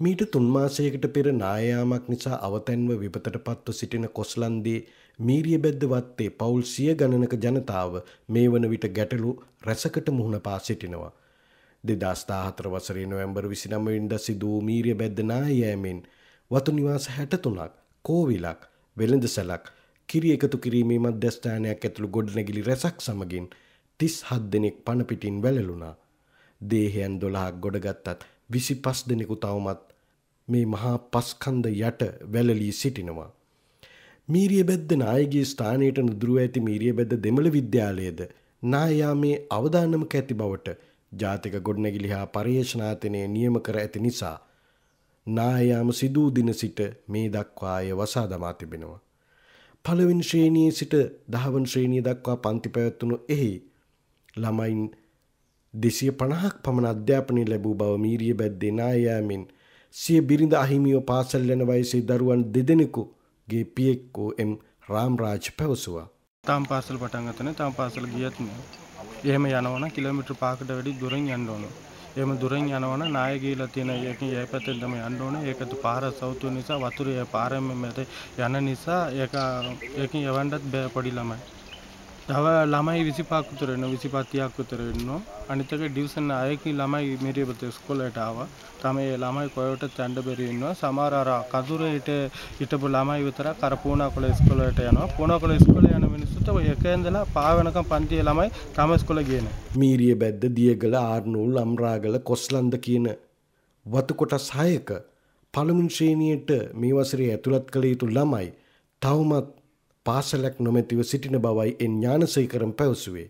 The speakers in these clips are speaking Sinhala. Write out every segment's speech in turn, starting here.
මීට තුන්මාසයකට පෙර නායාමක් නිසා අවතැන්ව විපතට පත්ව සිටින කොස්ලන්දේ මීරිය බැද්ද වත්තේ පවුල් සිය ගණනක ජනතාව මේ වන විට ගැටලු රැසකට මුහුණ පා සිටිනවා. දෙදස්ථාහතර වසරේ නොවැම්බර් විසිනමවින්ද සිදූ මීරිය බැද්ද නායෑමෙන් වතු නිවාස හැටතුනක් කෝවිලක් වෙළඳ සැලක් කිරි එකතු කිරීමේ මධ්‍යස්ථානයක් ඇතුළු ගොඩනැගිලි රැසක් සමගින් තිස් හත් දෙනෙක් පණපිටින් වැළලුණා. දේහයන් දොළහක් ගොඩගත්තත් විසි පස් දෙනෙකු තවමත් මේ මහා පස්කන්ද යට වැලලී සිටිනවා. මීරිය බැද්ද නායගේ ස්ථානයට නුදුරුව ඇති මීරිය බැද්ද දෙමළ විද්‍යාලයේද නායා මේ අවධානමක ඇති බවට ජාතික ගොඩනැගිලි හා පර්යේෂනාතනය නියම කර ඇති නිසා නායාම සිදූ දින සිට මේ දක්වාය වසා දමා තිබෙනවා. පළවෙනි ශ්‍රේණියේ සිට දහවන් ශ්‍රේණිය දක්වා පන්ති පැවැත්වුණු එහි ළමයින් දෙසිය පණහක් පමණ අධ්‍යාපනය ලැබූ බව මීරිය බැද්දේ නායෑමෙන් සිය බිරිඳ අහිමියෝ පාසල් යන වයසේ දරුවන් දෙදෙනෙකුගේ පියෙක්කෝ එම් රාම්රාජ් පැවසුවා. තාම් පාසල් පටන් ගතන තාම් පාසල් ගියත් නෑ. එහෙම යනවන කිලෝමීටර් පාකට වැඩි දුරින් යන්න ඕන. එහෙම දුරින් යනවන නාය ගිහිලා තියෙන එකකින් ඒ පැත්තෙන් තමයි යන්න ඕන. ඒකත් පාර සවුතු නිසා වතුර ඒ පාරෙම මැද යන නිසා ඒක ඒකෙන් යවන්නත් බෑ පොඩි ළමයි. තව ළමයි 25ක් විතර ඉන්නවා 25 30ක් විතර ඉන්නවා අනිත් එක ඩිවිෂන් 9කින් ළමයි මෙරියපත ඉස්කෝලේට ආවා. තම ඒ ළමයි කොයවට යන්න බැරි ඉන්නවා සමහර අර කඳුරේට හිටපු ළමයි විතරක් අර පූනාකොළ ඉස්කෝලේට යනවා. පූනාකොළ ඉස්කෝලේ යන මිනිස්සුන්ට ඔය එක ඉඳලා පහ වෙනකම් පන්තියේ ළමයි තම ඉස්කෝලේ ගියේ නැහැ. මීරිය බැද්ද දියගල ආර්නූල් අම්රාගල කොස්ලන්ද කියන වතු කොටස් 6ක පළමුන් ශ්‍රේණියට මේ වසරේ ඇතුළත් කළ යුතු ළමයි තවමත් පාසලක් නොමැතිව සිටින බවයි එන් ඥානසේකරම් පැවසුවේ.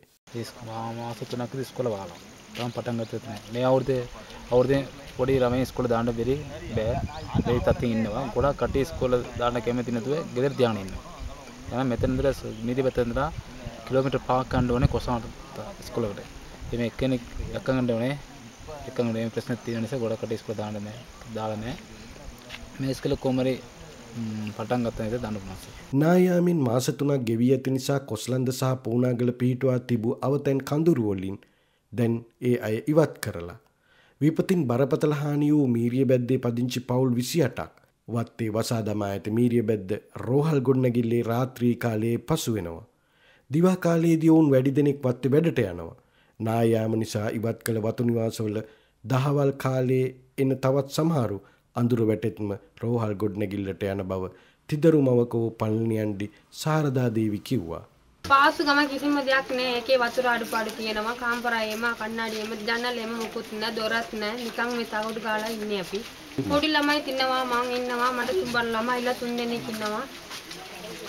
මාස තුනක් ඉස්කොල වාලා තම පටන් ගත්තත් නෑ මේ අවුරුද්දේ අවුරුද්දේ පොඩි ළමයි ඉස්කෝල දාන්න බැරි බෑ. බැරි තත්ත්වෙ ඉන්නවා. ගොඩක් කටි ඉස්කෝල දාන්න කැමති නැතුව ගෙදර තියාගෙන ඉන්නවා. එහෙනම් මෙතන ඉඳලා නිදි පැත්තෙන් ඉඳලා කිලෝමීටර් පහක් යන්න ඕනේ කොසමට ඉස්කෝලකට. එimhe එක්කෙනෙක් එක්කගන්න ඕනේ. එක්කගන්න මේ ප්‍රශ්න තියෙන නිසා ගොඩක් කටි ඉස්කෝල දාන්න නෑ දාලා නෑ මේ ඉස්කෝල කොමරි පටන් ගත්ත නේද දඬුපනස. නායාමින් මාස තුනක් ගෙවී ඇති නිසා කොස්ලන්ද සහ පූනාගල පිහිටුවා තිබූ අවතැන් කඳුරු වලින් දැන් ඒ අය ඉවත් කරලා. විපතින් බරපතල හානි වූ මීරිය බැද්දේ පදිංචි පවුල් 28ක් වත්තේ වසා දමා ඇති මීරිය බැද්ද රෝහල් ගොඩනැගිල්ලේ රාත්‍රී කාලයේ පසු වෙනවා. දිවා කාලයේදී ඔවුන් වැඩි දෙනෙක් වත්තේ වැඩට යනවා. නායාම නිසා ඉවත් කළ වතු නිවාසවල දහවල් කාලයේ එන තවත් සමහරු අඳුර වැටෙත්ම රෝහල් ගොඩනැගිල්ලට යන බව තිදරු මවක පල්නියන්ඩි සාරදා දේවි කිව්වා. පාසු ගම කිසිම දෙයක් නෑ. ඒකේ වතුර අඩුපාඩු තියෙනවා. කාමරායේම කණ්ණාඩියේම ජன்னලෙම මුකුත් නෑ. දොරත් නෑ. නිකන් මේ තවුඩු ගාලා ඉන්නේ අපි. පොඩි ළමයි ඉන්නවා මං ඉන්නවා. මට තුඹන් ළමයිලා තුන් දෙනෙක් ඉන්නවා.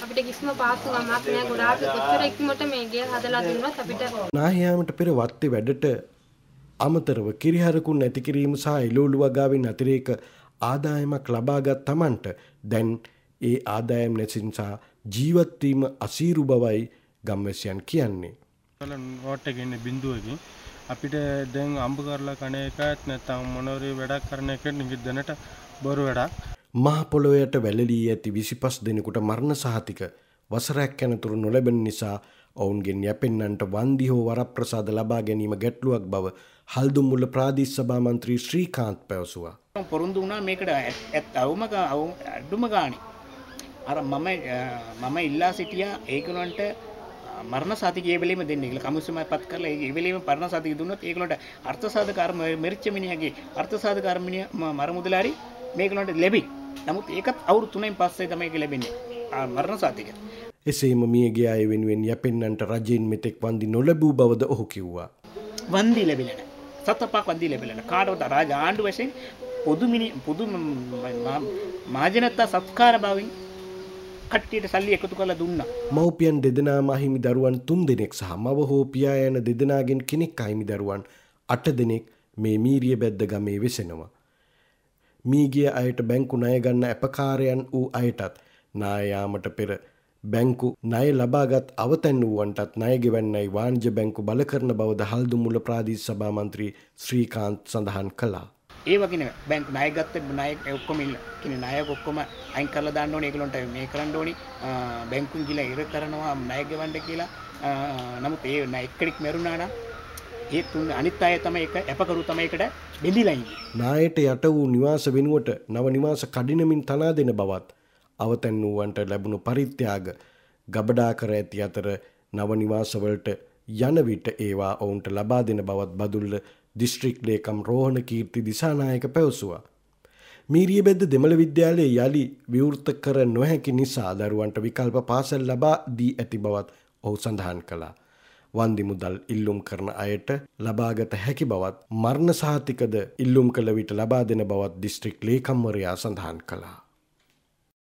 අපිට කිසිම පාසු ගමක් නෑ. ගොඩාක් කොච්චර ඉක්මනට මේ ගේ හදලා දුන්නොත් අපිට නාහියාමට පෙර වත්තේ වැඩට අමතරව කිරිහරකුන් නැති කිරීම සහ එළවලු වගාවෙන් අතිරේක ආදායමක් ලබාගත් තමන්ට දැන් ඒ ආදායම් නැති නිසා ජීවත්වීම අසීරු බවයි ගම්වැසියන් කියන්නේ. නෝට් එකේ ඉන්නේ බිඳුවකින් අපිට දැන් අම්බ කරලා කණ එකත් නැත්නම් මොනවරි වැඩක් කරන එක නිකි දැනට බොරු වැඩක්. මහ පොළොවට වැළලී ඇති 25 දෙනෙකුට මරණ සහතික වසරක් යනතුරු නොලැබෙන නිසා ඔවුන්ගෙන් යැපෙන්නන්ට වන්දි හෝ වරප්‍රසාද ලබා ගැනීම ගැටලුවක් බව හල්දුම්මුල්ල ප්‍රාදේශ සභා මන්ත්‍රී ශ්‍රීකාන්ත් පැවසුවා. පොරුන්දු වුණා මේකට ඇත් අවුම අඩුම ගානි. අර මම මම ඉල්ලා සිටියා ඒගොල්ලන්ට මරණ සාතික ඒ වෙලෙම දෙන්න කියලා කමිසම පත් කරලා ඒ වෙලෙම පරණ සාතික දුන්නොත් ඒගොල්ලන්ට අර්ථ සාධකාර මෙරිච්ච මිනිහගේ අර්ථ සාධකාර මිනිහ මර මුදලාරි මේගොල්ලන්ට ලැබි. නමුත් ඒකත් අවුරුදු 3න් පස්සේ තමයි ඒක ලැබෙන්නේ. මරණ සාතික. එසේම මියගේ අය වෙනුවෙන් යැපෙන්නන්ට රජයෙන් මෙතෙක් වන්දි නොලැබූ බවද ඔහු කිව්වා. වන්දි ලැබිලා නැහැ. සතපක් වන්දි ලැබිලා නැහැ. කාටවත් රාජ ආණ්ඩු වශයෙන් පොදු මිනි පොදු මාජනත්තා සත්කාර භාවයෙන් කට්ටියට සල්ලි එකතු කරලා දුන්නා. මව්පියන් දෙදෙනාම අහිමි දරුවන් තුන් දෙනෙක් සහ මව හෝ පියා යන දෙදෙනාගෙන් කෙනෙක් අහිමි දරුවන් අට දෙනෙක් මේ මීරිය බැද්ද ගමේ වෙසෙනවා. මීගිය අයට බැංකු ණය ගන්න අපකාරයන් වූ අයටත් නායාමට පෙර බැංකු ණය ලබාගත් අවතැන් වූවන්ටත් ණය ගෙවන්නයි වාණිජ බැංකු බල කරන බවද හල්දුමුල ප්‍රාදේශ සභා මන්ත්‍රී ශ්‍රීකාන්ත් සඳහන් කළා. ඒ වගේ බැංකු ණය ගත්ත ණය ඔක්කොම ඉන්න කියන්නේ ණය ඔක්කොම අයින් කරලා දාන්න ඕනේ. ඒගොල්ලන්ට මේ කරන්න ඕනේ. බැංකුන් ගිහලා ඉර කරනවා ණය ගෙවන්න කියලා. නමුත් ඒ ණය එක්කෙනෙක් මැරුණා නම් ඒත් උන් අනිත් අය තමයි එක ඇපකරු තමයි එකට බෙදිලා ඉන්නේ. නායට යට වූ නිවාස වෙනුවට නව නිවාස කඩිනමින් තනා දෙන බවත් අවතැන් වූවන්ට ලැබුණු පරිත්‍යාග ගබඩා කර ඇති අතර නව නිවාසවලට යන විට ඒවා ඔවුන්ට ලබා දෙන බවත් බදුල්ල දිස්ත්‍රික් ලේකම් රෝහණ කීර්ති දිසානායක පැවසුවා. මීරිය බෙද්ද දෙමළ විද්‍යාලයේ යළි විවෘත කර නොහැකි නිසා දරුවන්ට විකල්ප පාසල් ලබා දී ඇති බවත් ඔහු සඳහන් කළා. වන්දි මුදල් ඉල්ලුම් කරන අයට ලබාගත හැකි බවත් මරණ සහතිකද ඉල්ලුම් කළ විට ලබා දෙන බවත් දිස්ත්‍රික් ලේකම්වරයා සඳහන් කළා.